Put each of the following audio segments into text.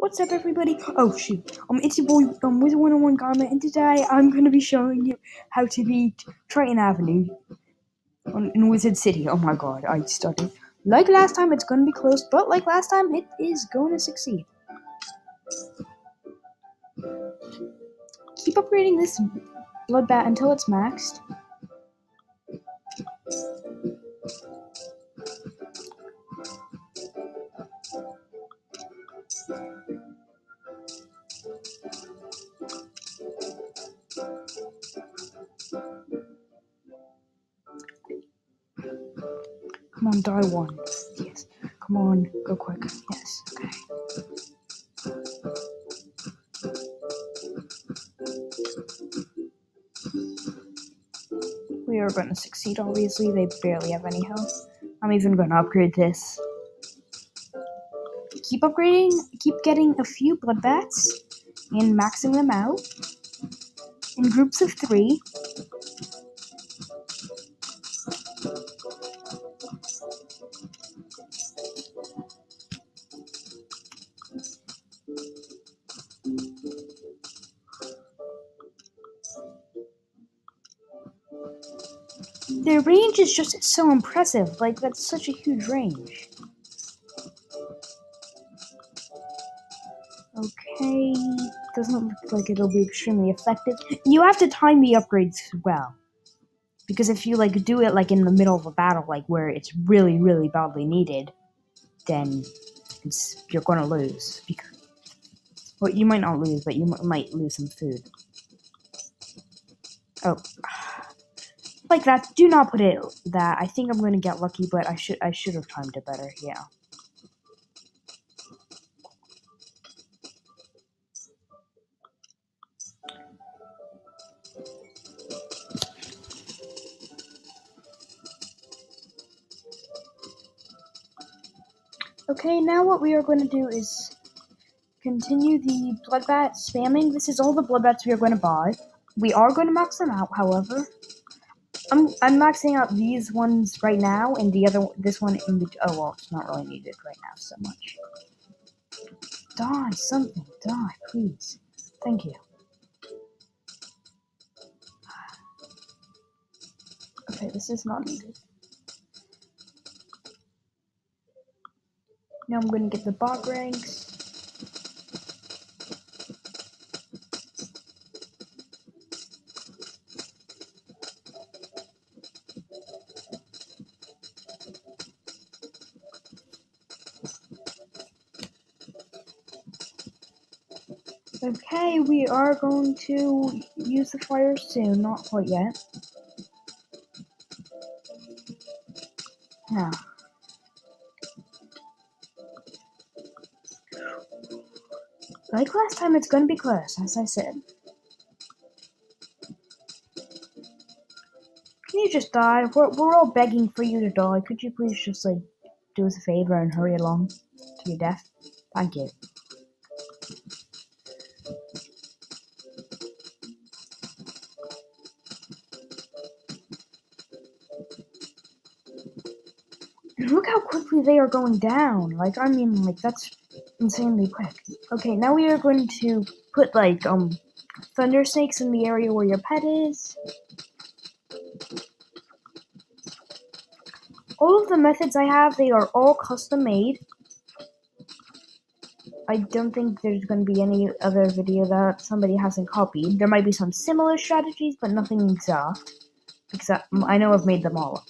What's up, everybody? Oh shoot! Um, it's your boy, um, Wizard One Hundred One Garma, and today I'm gonna be showing you how to beat Triton Avenue on, in Wizard City. Oh my god, I started like last time. It's gonna be close, but like last time, it is to succeed. Keep upgrading this blood bat until it's maxed. Come on, die one. Yes. Come on, go quick. Yes. Okay. We are going to succeed, obviously. They barely have any health. I'm even going to upgrade this. Keep upgrading, keep getting a few blood bats and maxing them out in groups of three. Their range is just so impressive. Like, that's such a huge range. Okay, doesn't look like it'll be extremely effective. You have to time the upgrades well. Because if you, like, do it, like, in the middle of a battle, like, where it's really, really badly needed, then you're gonna lose. Because, well, you might not lose, but you might lose some food. Oh like that. Do not put it that. I think I'm gonna get lucky, but I should I should have timed it better. Yeah. Okay, now what we are going to do is continue the bloodbat spamming. This is all the bloodbats we are going to buy. We are going to max them out, however. I'm I'm maxing out these ones right now, and the other this one in the oh well, it's not really needed right now so much. Die something, die, please. Thank you. Okay, this is not needed. Now I'm gonna get the bot ranks. Okay, we are going to use the fire soon, not quite yet. Now. Like last time, it's gonna be close, as I said. Can you just die? We're, we're all begging for you to die. Could you please just, like, do us a favor and hurry along to your death? Thank you. Look how quickly they are going down. Like, I mean, like, that's insanely quick. Okay, now we are going to put, like, um, thunder snakes in the area where your pet is. All of the methods I have, they are all custom made. I don't think there's going to be any other video that somebody hasn't copied. There might be some similar strategies, but nothing exact. Because I know I've made them all.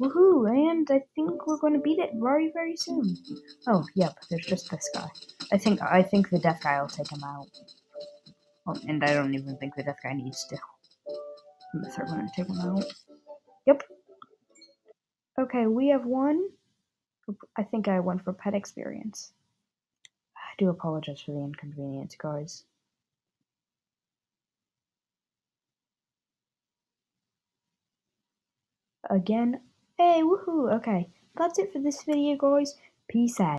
Woohoo! And I think we're going to beat it very, very soon. Oh, yep. There's just this guy. I think I think the death guy will take him out. Oh, and I don't even think the death guy needs to. Unless they're going to take him out. Yep. Okay, we have one. I think I went for pet experience. I do apologize for the inconvenience, guys. Again, Hey, woohoo! Okay, that's it for this video, guys. Peace out.